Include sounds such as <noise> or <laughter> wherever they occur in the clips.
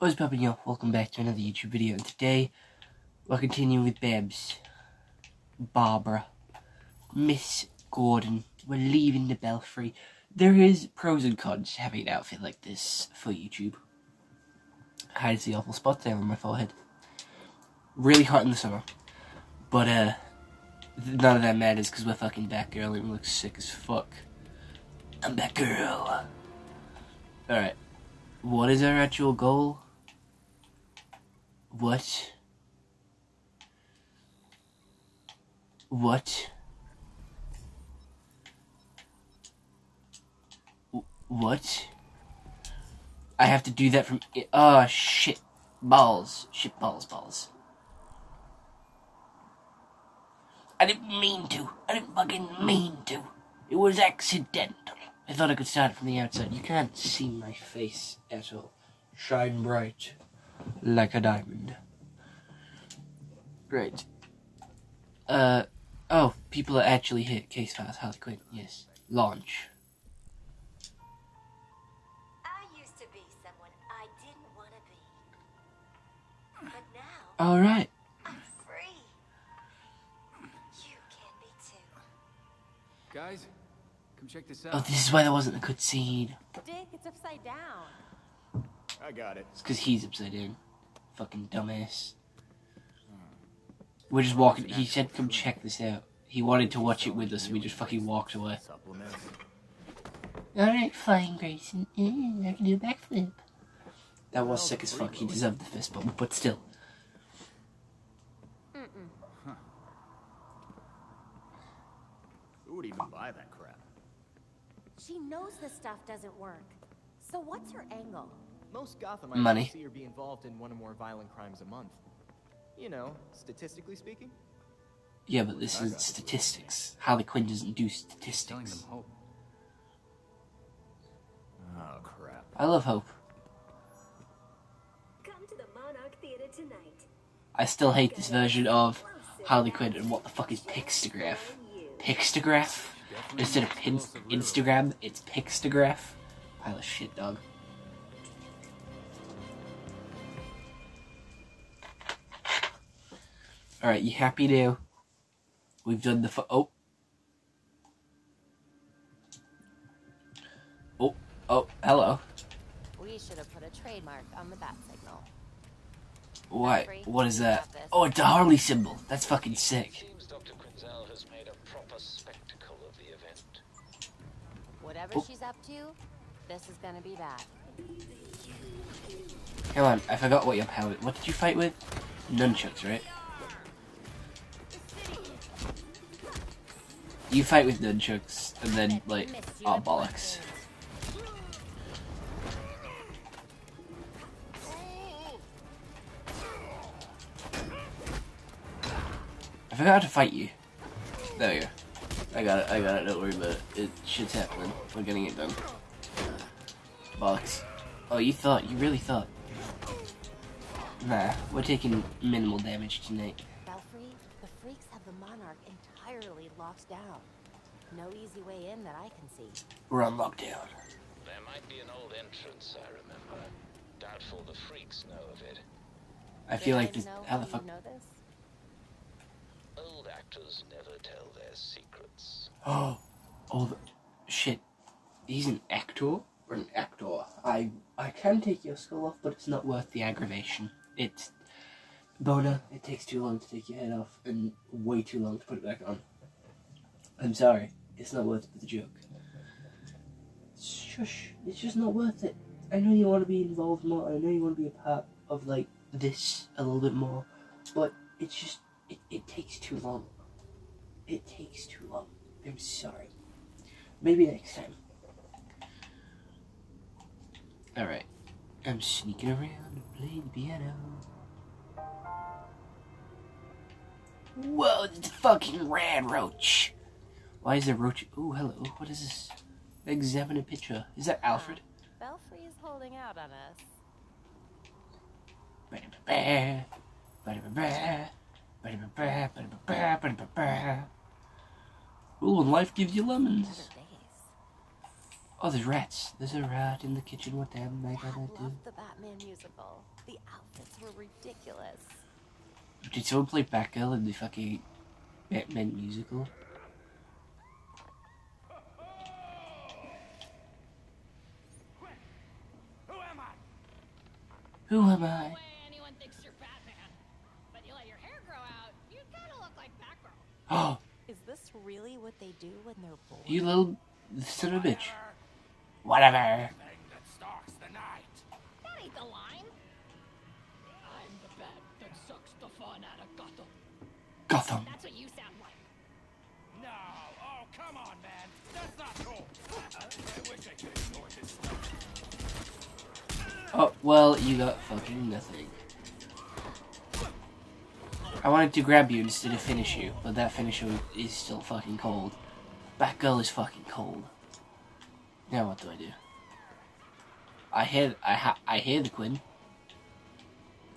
What's poppin' yo? Welcome back to another YouTube video and today we're continuing with Babs, Barbara, Miss Gordon. We're leaving the Belfry. There is pros and cons to having an outfit like this for YouTube. Hides the awful spots there on my forehead. Really hot in the summer. But uh none of that matters because we're fucking Batgirl and we look sick as fuck. I'm Batgirl. Alright. What is our actual goal? What? What? What? I have to do that from. Oh, shit. Balls. Shit, balls, balls. I didn't mean to. I didn't fucking mean to. It was accidental. I thought I could start from the outside. You can't see my face at all. Shine bright like a diamond. Great. Uh, oh, people are actually hit. Case files, Harley Quinn, yes. Launch. I used to be someone I didn't want to be. But now Alright. I'm free. You can be too. Guys, come check this out. Oh, this is why there wasn't a good scene. Dick, it's upside down. I got it. It's because he's upside down. Fucking dumbass. We're just walking. He said, come check this out. He wanted to watch it with us, and we just fucking walked away. Supplements. Alright, fine, Grayson. I can do a backflip. That was sick as fuck. He deserved the fist bump, but still. Who would even buy that crap? She knows the stuff doesn't work. So what's her angle? Most Gothamites Money. see her be involved in one or more violent crimes a month. You know, statistically speaking. Yeah, but this is statistics. Harley Quinn doesn't do Telling them statistics. hope. Oh crap. I love Hope. Come to the Monarch Theater tonight. I still hate this version of Harley Quinn and what the fuck is Pixtograph? Pixtograph? Instead of pin- Instagram, it's Pixtograph? Pile of shit, dog. Alright, you happy now? We've done the fu- oh. Oh, oh, hello. We should have put a trademark on the bat signal. What? What is that? Oh, it's a Harley symbol. That's fucking sick. Seems Dr. Quinzel has made a proper spectacle of the event. Whatever Oh. she's up to, this is gonna be bad. Come on, I forgot what your power. What did you fight with? Nunchucks, right? You fight with nunchucks, and then like, oh bollocks. I forgot how to fight you. There we go. I got it. I got it. Don't worry about it. It shit's happening. We're getting it done. Bollocks. Oh, you thought? You really thought? Nah, we're taking minimal damage tonight. Belfry, the freaks have the monarch entirely locked down. No easy way in that I can see. We're on lockdown. There might be an old entrance, I remember. Doubtful the freaks know of it. I feel like this. How the you fuck? know this? Old actors never tell their secrets. Oh, oh, the, shit. He's an actor or an actor. I I can take your skull off, but it's not worth the aggravation. It's Bona. It takes too long to take your head off, and way too long to put it back on. I'm sorry. It's not worth the joke. Shush. It's just not worth it. I know you want to be involved more. I know you want to be a part of like this a little bit more, but it's just it, it takes too long. It takes too long. I'm sorry. Maybe next time. Alright. I'm sneaking around and playing the piano. Whoa, a fucking rad roach. Why is there roach? Ooh, hello. What is this? Examine a picture. Is that uh, Alfred? Belfry is holding out on us. Ooh, and life gives you lemons. Oh, there's rats. There's a rat in the kitchen. What the hell am I gonna do? the Batman musical. The outfits were ridiculous. Did someone play Batgirl in the fucking Batman musical? Who am I? way anyone thinks you're Batman. But you let your hair grow out, you kind of look am I? Oh, Is this really what they do when they're bored? you little son of a bitch. Whatever. That ain't the line. I'm the bat that sucks the fun out of Gotham. Gotham. That's what you sound like. No! Oh, come on, man! That's not cool! I wish I could ignore this stuff. Oh, well, you got fucking nothing. I wanted to grab you instead of finish you, but that finisher is still fucking cold. Batgirl is fucking cold. Now what do I do? I hear, I ha- I hear the Queen.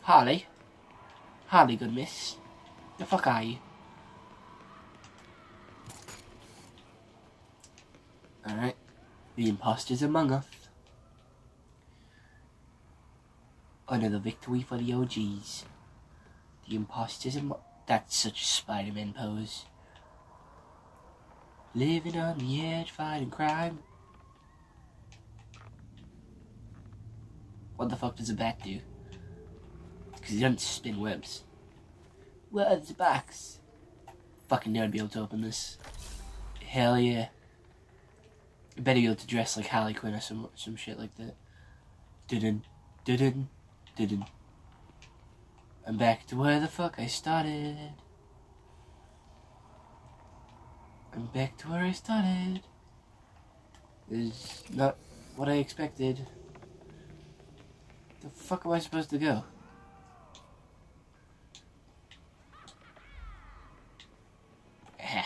Harley? Harley, good miss. The fuck are you? Alright. The imposter's among us. Another victory for the OGs. The imposters and that's such a Spider-Man pose. Living on the edge, fighting crime. What the fuck does a bat do? Because he doesn't spin webs. Where's the box? Fucking know I'd be able to open this. Hell yeah. I bet be able to dress like Harley Quinn or some some shit like that. Didn't, didn't, didn't. I'm back to where the fuck I started. I'm back to where I started. Is not what I expected. The fuck am I supposed to go? Eh.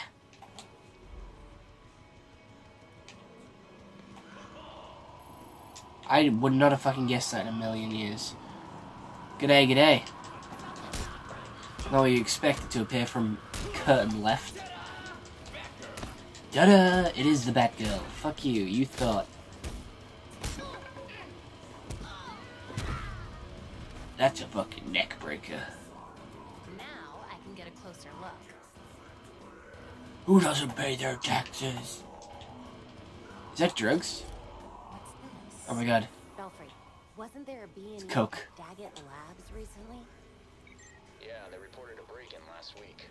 I would not have fucking guessed that in a million years. G'day, g'day. No, you expect it to appear from curtain left. Da-da! It is the Batgirl. Fuck you, you thought. That's a fucking neck breaker. Now I can get a closer look. Who doesn't pay their taxes? Is that drugs? Oh my god. Belfry, wasn't there a B in Coke. Daggett Labs recently? Yeah, they reported a break-in last week.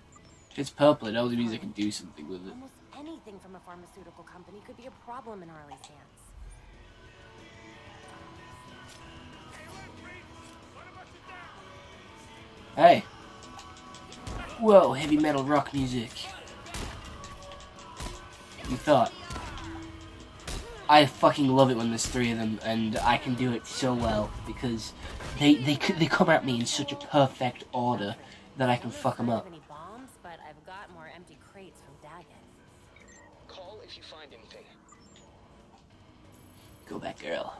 If it's purple, it only means I can do something with it. Almost anything from a pharmaceutical company could be a problem in Harley's hands. Hey! Whoa, heavy metal rock music. You thought. I fucking love it when there's three of them, and I can do it so well because they they they come at me in such a perfect order that I can fuck them up. don't have any bombs, but I've got more empty crates from Daggett. Call if you find anything. Go back, girl.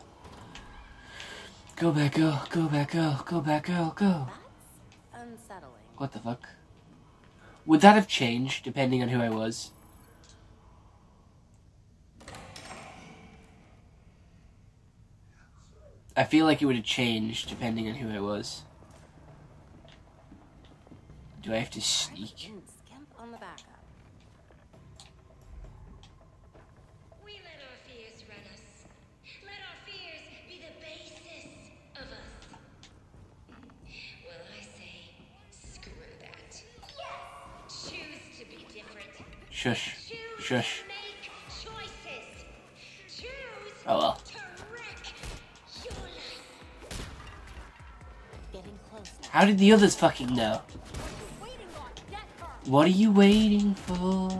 Go back, girl. Go back, girl. Go back, girl. Go. That's unsettling. What the fuck? Would that have changed depending on who I was? I feel like it would have changed depending on who I was. Do I have to sneak? Didn't skimp How did the others fucking know? What are you waiting for?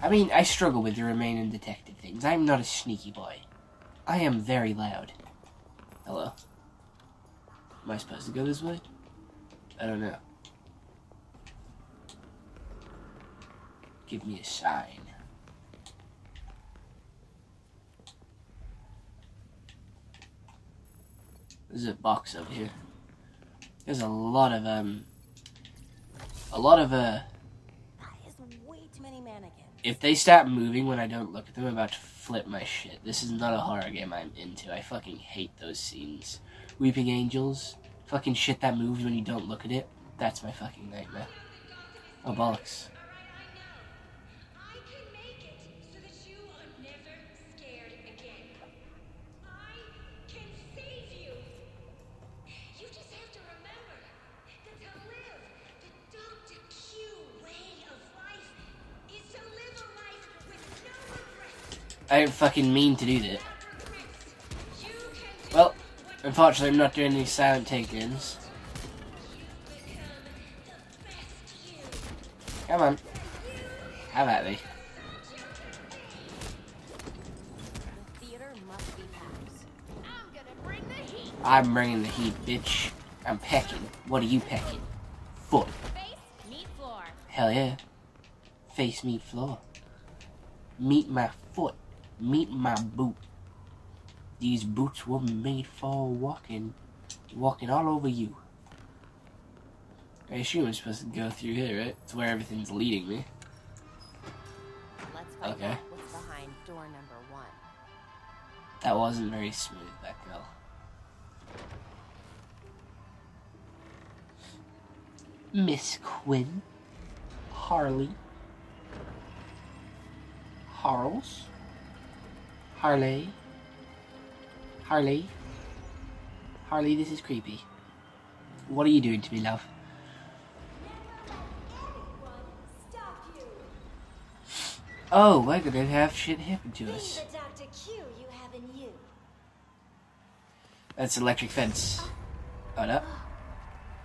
I mean, I struggle with the remaining detective things. I'm not a sneaky boy. I am very loud. Hello? Am I supposed to go this way? I don't know. Give me a sign. A box over here. There's a lot of, um, a lot of, uh, If they stop moving when I don't look at them, I'm about to flip my shit. This is not a horror game I'm into. I fucking hate those scenes. Weeping Angels, fucking shit that moves when you don't look at it. That's my fucking nightmare. Oh, bollocks. I didn't fucking mean to do that. Well, unfortunately, I'm not doing any silent you. Come on. Have at me. I'm bringing the heat, bitch. I'm pecking. What are you pecking? Foot. Hell yeah. Face meet floor. Meet my foot. Meet my boot. These boots were made for walking. Walking all over you. I assume I'm supposed to go through here, right? It's where everything's leading me. Let's find Okay. out what's behind door number one. That wasn't very smooth, that girl. Miss Quinn. Harley. Harles. Harley. Harley. Harley, this is creepy. What are you doing to me, love? Oh, we're gonna have shit happen to us. the Dr. Q you have in you. That's electric fence. Oh no.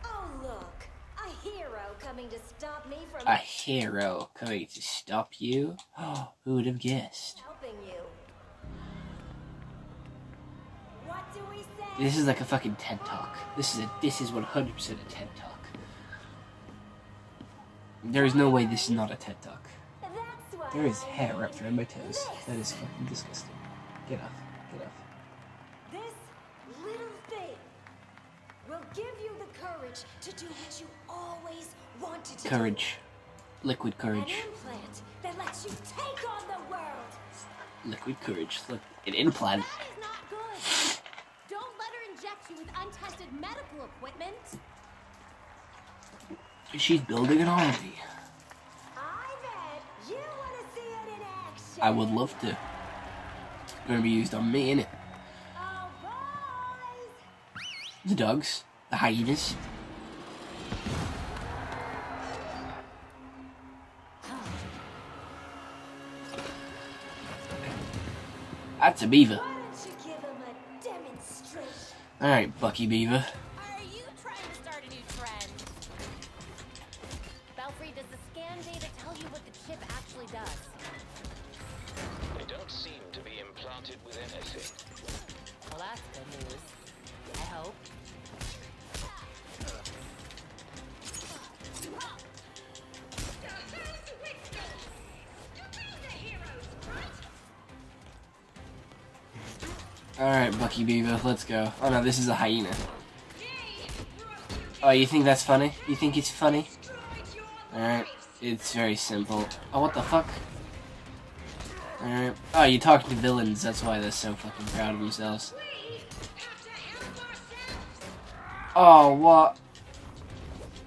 Oh, look. A hero coming to stop me from A hero coming to stop you? <gasps> Who would have guessed? helping you. What do we say? This is like a fucking TED talk. This is a this is 100% a TED talk. There is no way this is not a TED talk. There is hair wrapped around my toes. That is fucking disgusting. Get off. Get off. This little thing will give you the courage to do what you always wanted to Courage. Liquid. An courage. implant that lets you take on the world. Liquid courage. Look, an implant. That is not good. Don't let her inject you with untested medical equipment. She's building an army. I bet you want to see it in action. I would love to. It's Gonna be used on me, innit? Oh. The dogs. The hyenas. That's a beaver. Alright, Bucky Beaver. Let's go. Oh no, this is a hyena. Oh, you think that's funny? You think it's funny? Alright, it's very simple. Oh, what the fuck? Alright. Oh, you're talking to villains, that's why they're so fucking proud of themselves. Oh, what?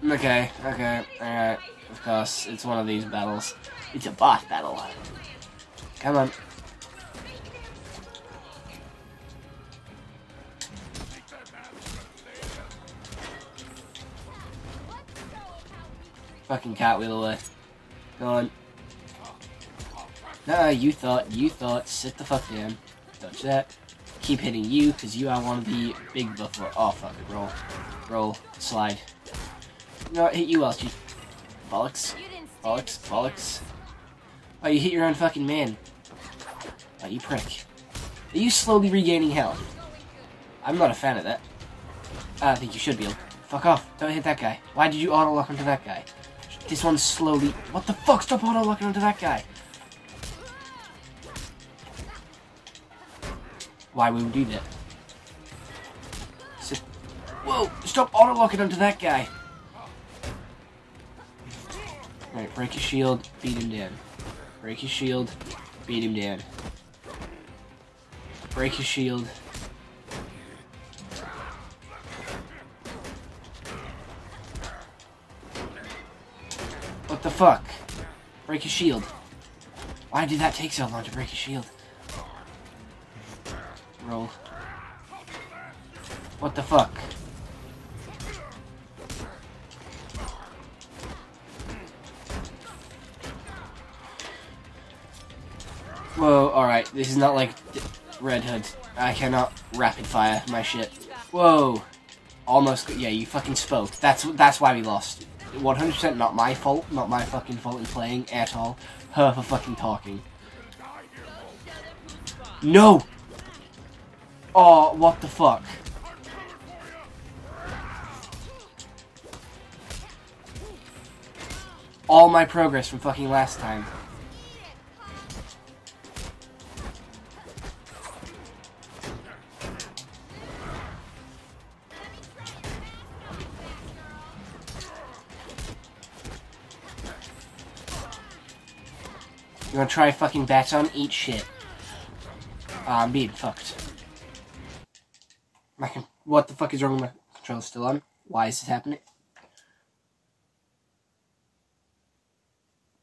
Okay, okay, alright. Of course, it's one of these battles. It's a boss battle. Come on. Fucking cartwheel away. Go on. Nah, you thought, you thought. Sit the fuck down. Touch that. Keep hitting you, because you are one of the big buffer. Oh, fuck it. Roll. Roll. Slide. No, hit you, Elsie. Bollocks. Bollocks. Bollocks. Oh, you hit your own fucking man. Oh, you prick. Are you slowly regaining health? I'm not a fan of that. I think you should be. Fuck off. Don't hit that guy. Why did you auto lock onto that guy? This one's slowly. What the fuck? Stop auto locking onto that guy. Why would we do that? Whoa! Stop auto locking onto that guy. Alright, break his shield, beat him down. Break his shield. Beat him down. Break his shield. Fuck? Break his shield. Why did that take so long to break his shield? Roll. What the fuck? Whoa, alright. This is not like Red Hood. I cannot rapid fire my shit. Whoa. Almost, yeah, you fucking spoke. That's that's why we lost. 100% not my fault, not my fucking fault in playing at all. Her for fucking talking. No! Oh, what the fuck? All my progress from fucking last time. You wanna try fucking Baton? Eat shit. Ah, I'm being fucked. My what the fuck is wrong with my controller still on? Why is this happening?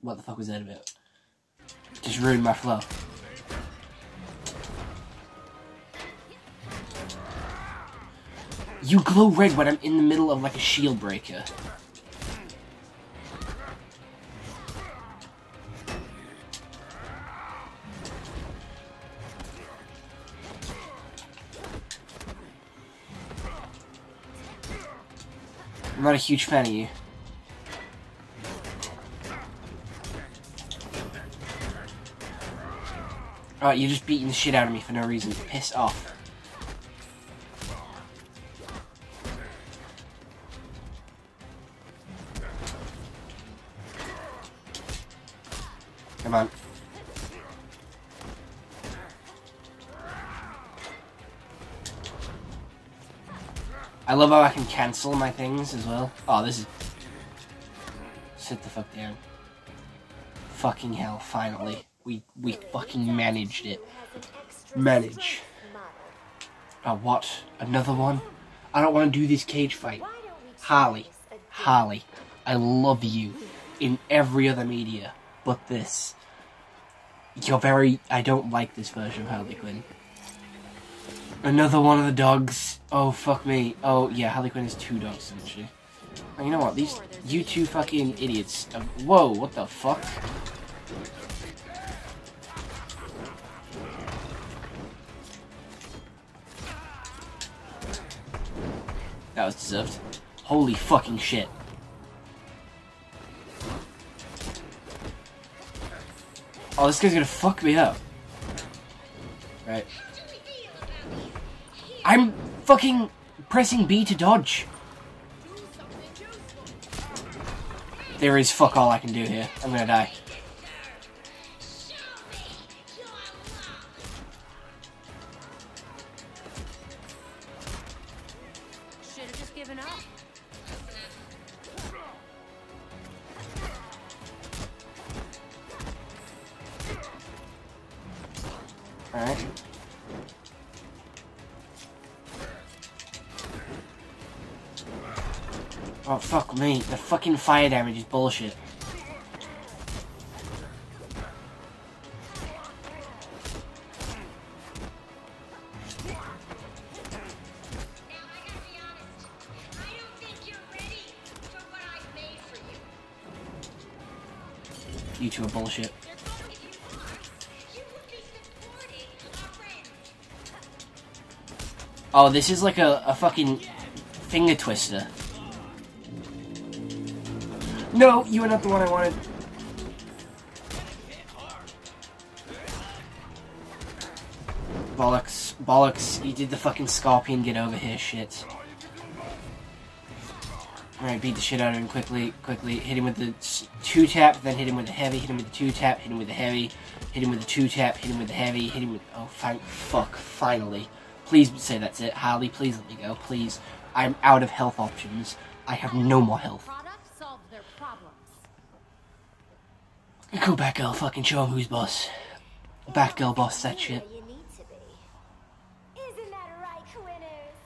What the fuck was that about? Just ruined my flow. You glow red when I'm in the middle of like a shield breaker. I'm not a huge fan of you. Oh, you're just beating the shit out of me for no reason. Piss off. Cancel my things as well. Oh, this is... Sit the fuck down. Fucking hell, finally. We, we fucking managed it. Manage. Oh, what? Another one? I don't want to do this cage fight. Harley. Harley. I love you in every other media but this. You're very... I don't like this version of Harley Quinn. Another one of the dogs. Oh, fuck me. Oh, yeah, Harley Quinn has two dogs, she? Oh, you know what? These... You two fucking idiots. Uh, whoa, what the fuck? That was deserved. Holy fucking shit. Oh, this guy's gonna fuck me up. Right. I'm fucking pressing B to dodge. There is fuck all I can do here. I'm gonna die. Oh, fuck me. The fucking fire damage is bullshit. You. Two are bullshit. Oh, this is like a, a fucking finger twister. No, you are not the one I wanted. Bollocks. Bollocks. You did the fucking scorpion get over here shit. Alright, beat the shit out of him quickly, quickly. Hit him with the two tap, then hit him with the heavy, hit him with the two tap, hit him with the heavy, hit him with the two tap, hit him with the heavy, hit him with. Oh, thank fuck, finally. Please say that's it. Harley, please let me go, please. I'm out of health options. I have no more health. Product solved their problems. Go back, girl. Fucking show him who's boss. Back, girl, boss. That shit. Where you need to be. Isn't that right, Quinners?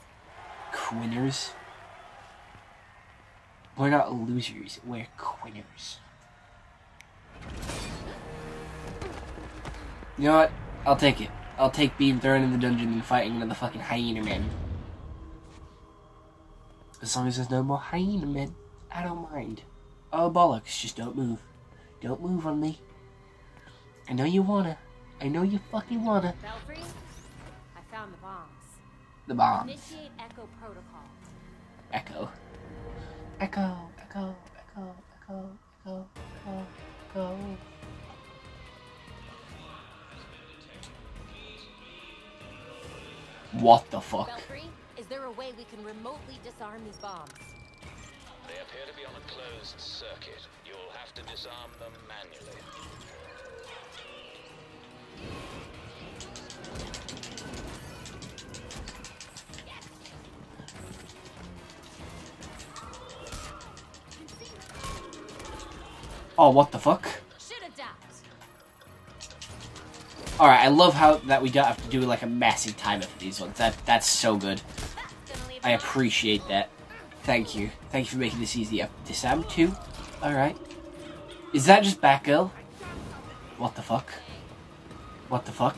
Quinners. We're not losers. We're quinners. You know what? I'll take it. I'll take being thrown in the dungeon and fighting another fucking hyena man. As long as there's no more hyena men, I don't mind. Oh bollocks, just don't move. Don't move on me. I know you wanna. I know you fucking wanna. Belfry, I found the bombs. The bomb. Initiate Echo Protocol. Echo. Echo, echo, echo, echo, echo, echo, echo. What the fuck? Belfry, is there a way we can remotely disarm these bombs? They appear to be on a closed circuit. You'll have to disarm them manually. Oh, what the fuck? Alright, I love how that we don't have to do like a massive timer for these ones. That That's so good. That's gonna leave I a lot- appreciate that. Thank you. Thank you for making this easy. Disarm two? Alright. Is that just Batgirl? What the fuck? What the fuck?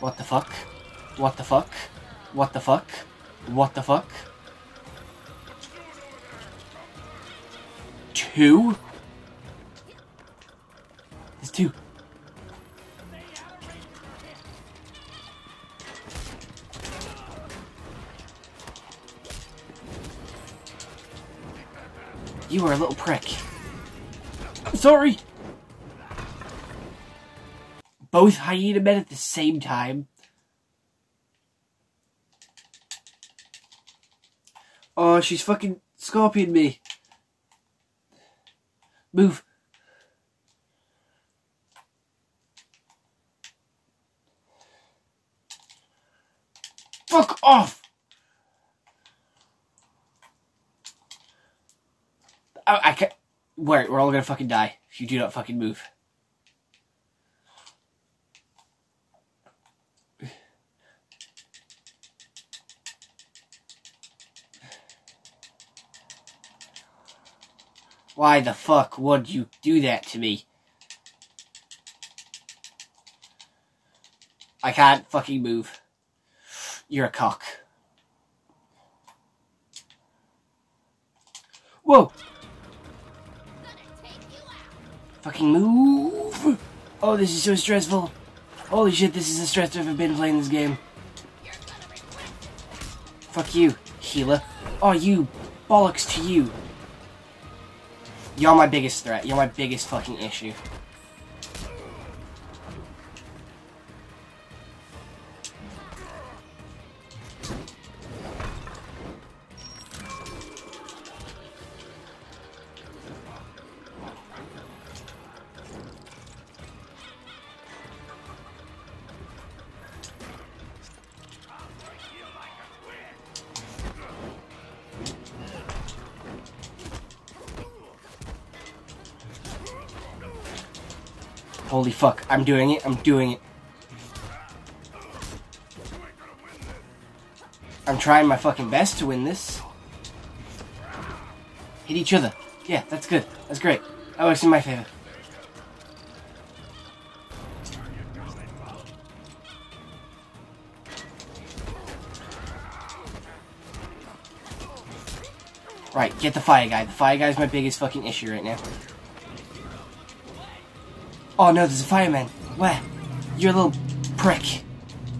What the fuck? What the fuck? What the fuck? What the fuck? Two? You are a little prick. I'm sorry. Both hyena men at the same time. Oh, she's fucking scorpion me. Move. Fuck off! Oh, I, I can't. Wait, we're all gonna fucking die if you do not fucking move. Why the fuck would you do that to me? I can't fucking move. You're a cock. Whoa! Fucking move! Oh, this is so stressful. Holy shit, this is the stress I've ever been playing this game. Fuck you, healer. Oh, you. Bollocks to you. You're my biggest threat. You're my biggest fucking issue. Fuck, I'm doing it, I'm doing it. I'm trying my fucking best to win this. Hit each other. Yeah, that's good. That's great. That works in my favor. Right, get the fire guy. The fire guy's my biggest fucking issue right now. Oh no, there's a fireman. Where? You're a little prick.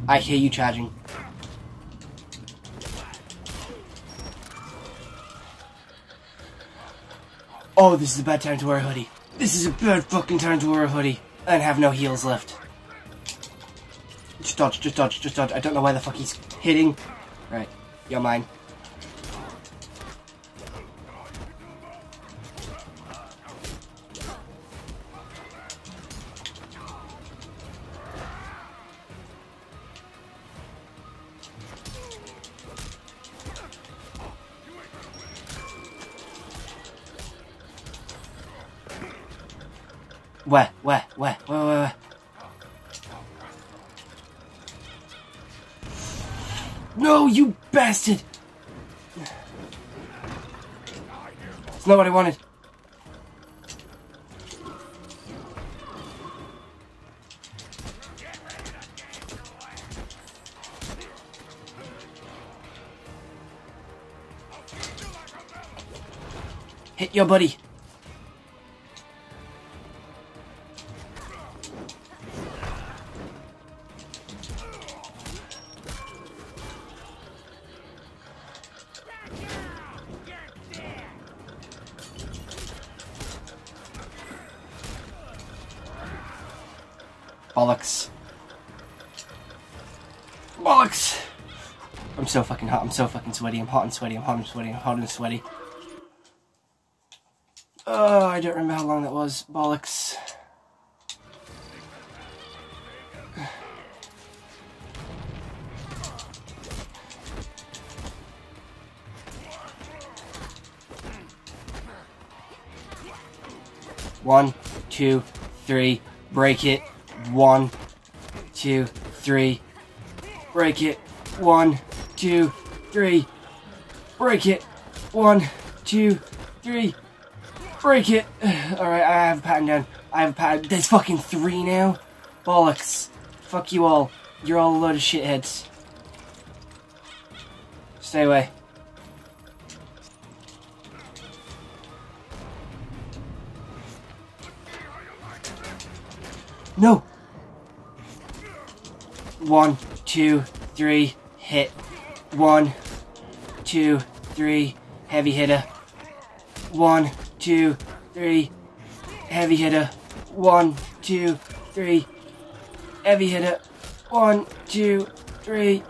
I hear you charging. Oh, this is a bad time to wear a hoodie. This is a bad fucking time to wear a hoodie. And have no heels left. Just dodge, just dodge, just dodge. I don't know why the fuck he's hitting. Right, you're mine. Where? Where? Where? Where? Where? where? No, you bastard! It's not what I wanted. Hit your buddy. Bollocks. Bollocks! I'm so fucking hot. I'm so fucking sweaty. I'm hot and sweaty. I'm hot and sweaty. I'm hot and sweaty. Oh, I don't remember how long that was. Bollocks. One, two, three, break it. One, two, three, break it. One, two, three, break it. One, two, three, break it. <sighs> Alright, I have a pattern down. I have a pattern. There's fucking three now. Bollocks. Fuck you all. You're all a load of shitheads. Stay away. No! One, two, three, hit. One, two, three, heavy hitter. One, two, three, heavy hitter. One, two, three, heavy hitter. One, two, three,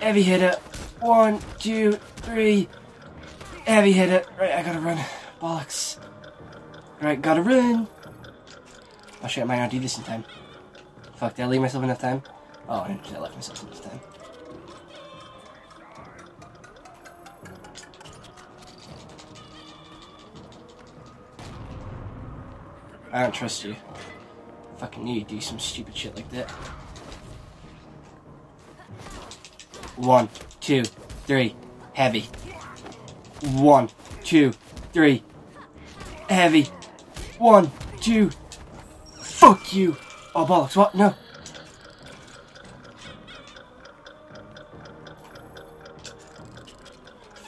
heavy hitter. One, two, three, heavy hitter. Right, I gotta run. Bollocks. Right, gotta run. Oh shit, I might not do this in time. Fuck, did I leave myself enough time? Oh, I didn't left myself enough time. I don't trust you. Fucking you'd do some stupid shit like that. One, two, three, heavy. One, two, three, heavy. One, two, fuck you! Oh bollocks, what? No.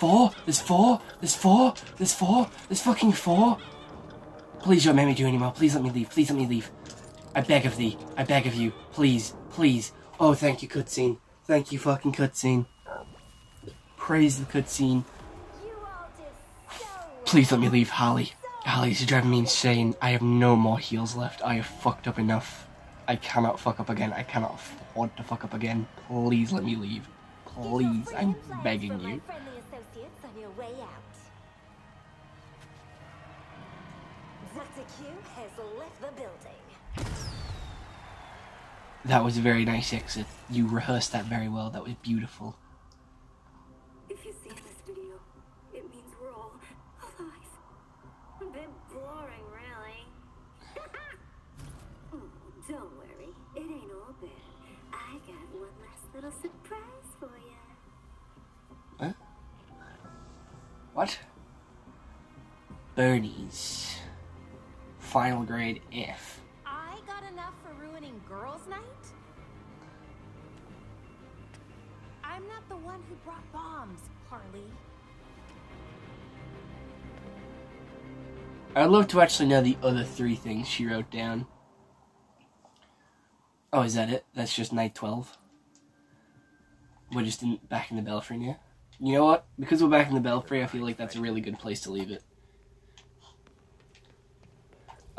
Four? There's four? There's four? There's four? There's fucking four? Please don't make me do anymore. Please let me leave. Please let me leave. I beg of thee. I beg of you. Please. Please. Oh, thank you, cutscene. Thank you, fucking cutscene. Praise the cutscene. Please let me leave, Holly. Holly, this is driving me insane. I have no more heals left. I have fucked up enough. I cannot fuck up again. I cannot afford to fuck up again. Please let me leave. Please, I'm begging you. That was a very nice exit. You rehearsed that very well. That was beautiful. If you see this video, it means we're all alive. A bit boring, really. <laughs> oh, don't worry, it ain't all bad. I got one last little surprise for you. Huh? What? Bernie's. Final grade if. I got enough for ruining girls' night? I'm not the one who brought bombs, Harley. I'd love to actually know the other three things she wrote down. Oh, is that it? That's just night 12? We're just in, back in the Belfry now? You know what? Because we're back in the Belfry, I feel like that's a really good place to leave it.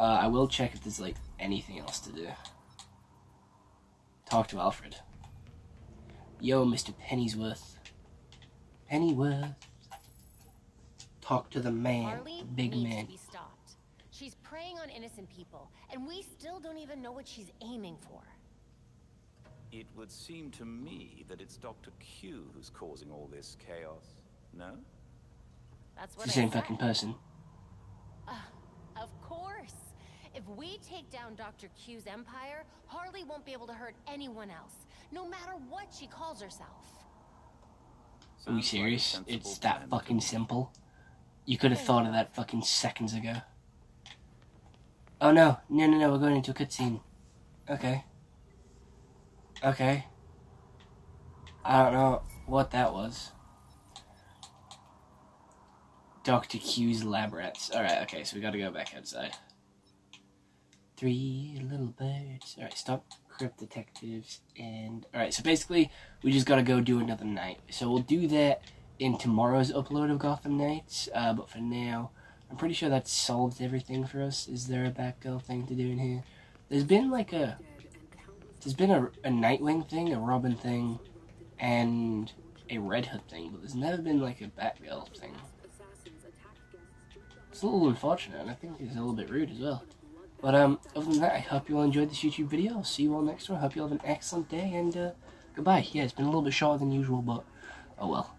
Uh, I will check if there's, like, anything else to do. Talk to Alfred. Yo, Mr. Pennyworth. Pennyworth. Talk to the man, Harley the big needs man. to be stopped. She's preying on innocent people, and we still don't even know what she's aiming for. It would seem to me that it's Dr. Q who's causing all this chaos. No? That's what It's I the same said. fucking person. Of course. If we take down Dr. Q's empire, Harley won't be able to hurt anyone else, no matter what she calls herself. Are you Sounds like a serious? It's that fucking simple. You could have thought of that fucking seconds ago. Oh no, no, no, no, we're going into a cutscene. Okay. Okay. I don't know what that was. Dr. Q's lab rats. Alright, okay, so we gotta go back outside. Three little birds. Alright, stop crypt detectives. And, alright, so basically, we just gotta go do another night. So we'll do that in tomorrow's upload of Gotham Knights. Uh, but for now, I'm pretty sure that solves everything for us. Is there a Batgirl thing to do in here? There's been like a. There's been a, a Nightwing thing, a Robin thing, and a Red Hood thing, but there's never been like a Batgirl thing. It's a little unfortunate, and I think it's a little bit rude as well. But um, other than that, I hope you all enjoyed this YouTube video. I'll see you all next time. I hope you all have an excellent day, and uh, goodbye. Yeah, it's been a little bit shorter than usual, but oh well.